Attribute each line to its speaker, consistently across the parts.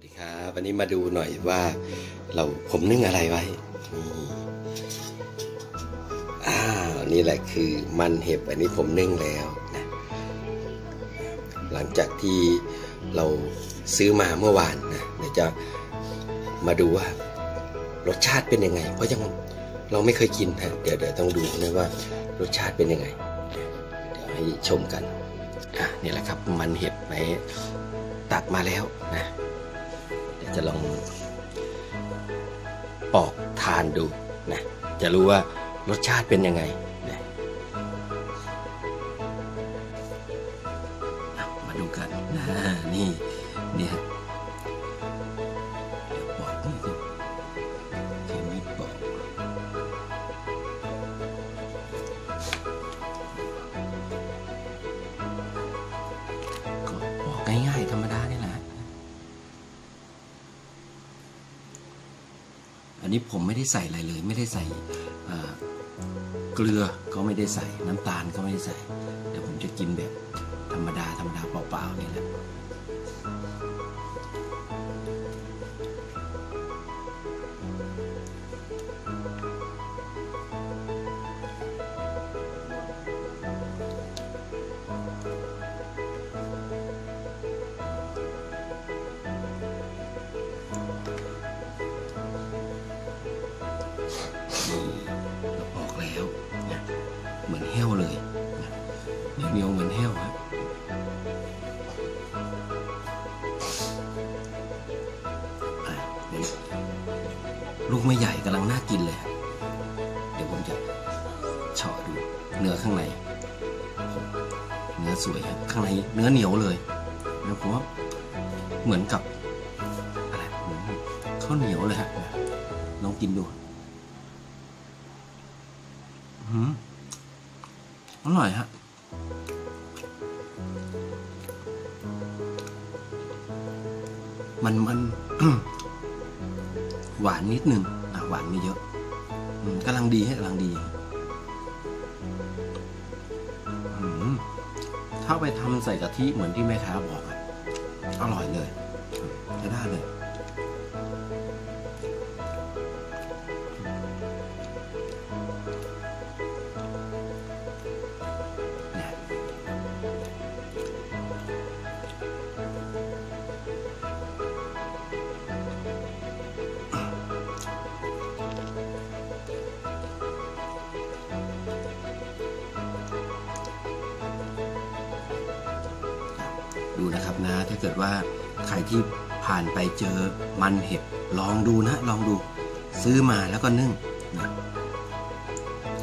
Speaker 1: วัสดีครับวันนี้มาดูหน่อยว่า เราผมนึ่งอะไรไว้นี่อ้าวนี่แหละคือมันเห็บอันนี้ผมนึ่งแล้วนะหลังจากที่เราซื้อมาเมื่อวานนะเดี๋ยวจะมาดูว่า รสชาติเป็นยังไง เพราะยังเราไม่เคยกินฮะเดี๋ยวเดี๋ยวต้องดูนะว่ารสชาติเป็นยังไงเดี๋ยวให้ชมกันอะนี่แหละครับ มันเห็บในตักมาแล้วนะ จะลองปอกทานดูนะจะรู้ว่ารสชาติเป็นยังไงนะมาดูกันนะนี่นี่ฮะเดี๋ยวปอกนิดนึงใช้มีดปอกก็บอกง่ายๆธรรมดาเนี่แหละ อั นนี้ผมไม่ได้ใส่อะไรเลย ไม่ได้ใส่เกลือก็ไม่ได้ใส่น้ำตาลก็ไม่ได้ใส่ เดี๋ยวผมจะกินแบบธรรมดาธรรมดาเปล่าๆนี่แหละ ออกแล้วนะเหมือนแห้วเลยนะเหนียวๆเหมือนแห้วครับลูกไม่ใหญ่กำลังน่ากินเลย เดี๋ยวผมจะเฉาะดูเนื้อข้างใน เนื้อสวยครับข้างในเนื้อเหนียวเลยแล้วผมว่าเหมือนกับอะไรเหมือนข้าวเหนียวเลยฮะลองกินดู อร่อยฮะมันมันหวานนิดนึงอะหวานไม่เยอะกำลังดีให้กำลังดีถ้าไปทำใส่กะทิเหมือนที่แม่ค้าบอกอะอร่อยเลยจะได้เลย ดูนะครับนะ ถ้าเกิดว่าใครที่ผ่านไปเจอมันเห็บลองดูนะ ลองดู ซื้อมาแล้วก็นึ่งนะ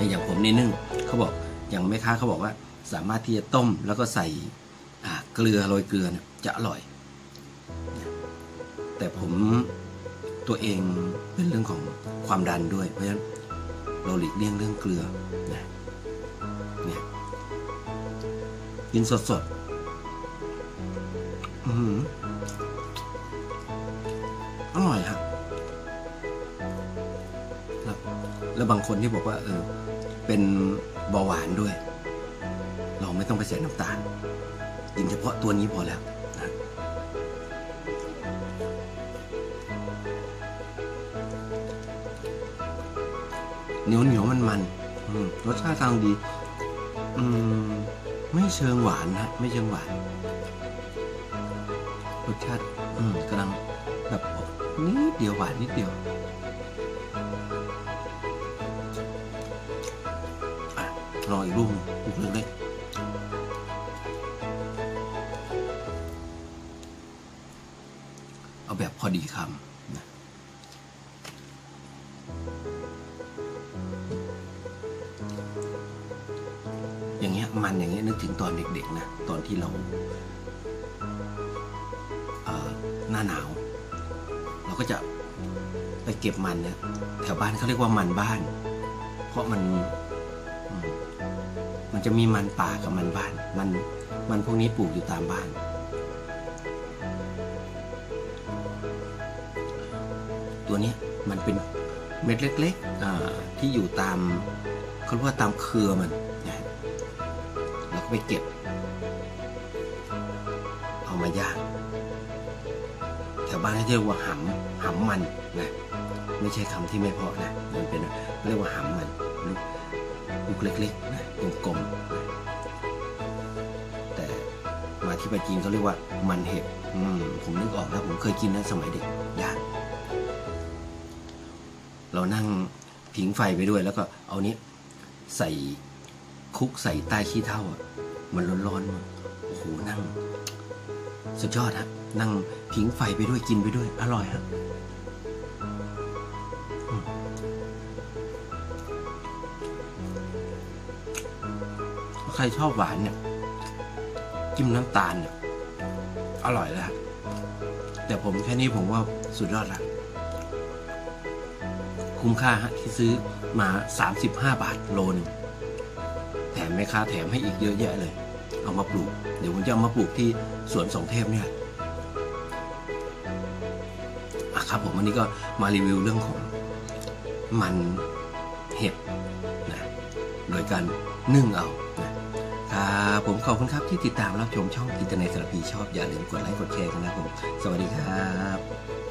Speaker 1: อย่างผมนี่นึ่งเขาบอกอย่างแม่ค้าเขาบอกว่า สามารถที่จะต้มแล้วก็ใส่เกลือโรยเกลือจะอร่อย แต่ผมตัวเองเป็นเรื่องของความดันด้วย เพราะฉะนั้นเราหลีกเลี่ยงเรื่องเกลือนะเนี่ยกินสดๆ อร่อยครับแล้วแล้วบางคนที่บอกว่า เออ เป็นเบาหวานด้วย เราไม่ต้องไปใส่น้ำตาล กินเฉพาะตัวนี้พอแล้วนะเหนียวเหนียวมันมันรสชาติทางดี อืม ไม่เชิงหวานนะ ไม่เชิงหวาน รสชาติ อืมกำลังแบบนิดเดียวหวานนิดเดียวรออีกลูกหนึ่งลูกเล็กเอาแบบพอดีคำนะอย่างเงี้ยมันอย่างเงี้ยนึกถึงตอนเด็กๆนะ ตอนที่เรา หน้าหนาว เราก็จะไปเก็บมันเนี่ยแถวบ้านเขาเรียกว่ามันบ้าน เพราะมันมันจะมีมันป่ากับมันบ้าน มันมันพวกนี้ปลูกอยู่ตามบ้าน ตัวนี้มันเป็นเม็ดเล็กๆที่อยู่ตามเขาเรียกว่าตามเครือมันนะแล้วก็ไปเก็บ เอามาย่าง แถวบ้านเขาเรียกว่าหำหำมันนะไม่ใช่คำที่ไม่เพาะนะมันเป็นเรียกว่าหำมันลูกลูกเล็กๆนะกลมๆแต่มาที่ปัจจีนเขาเรียกว่ามันเห็ดอืมผมนึกออกแล้วผมเคยกินนะสมัยเด็กย่างเรานั่งผิงไฟไปด้วยแล้วก็เอานี้ใส่คุกใส่ใต้ขี้เท่าอะมันร้อนๆโอ้โหนั่ง สุดยอดฮะ นั่งผิงไฟไปด้วยกินไปด้วย อร่อยฮะอืมใครชอบหวานเนี่ยจิ้มน้ำตาลเนี่ย อร่อยแล้วฮะแต่ผมแค่นี้ผมว่าสุดยอดละคุ้มค่าฮะที่ซื้อมา 35 บาทโลนึงแถมแม่ค้าแถมให้อีกเยอะแยะเลย เอามาปลูก เดี๋ยวผมจะเอามาปลูกที่สวนสองเทพเนี่ย อะครับผมวันนี้ก็มารีวิวเรื่องของมันเห็ดนะโดยการนึ่งเอานะครับผมขอบคุณครับที่ติดตามรับชมช่องกิจในสารพีชอบอย่าลืมกดไลค์กดแชร์กันนะครับผม สวัสดีครับ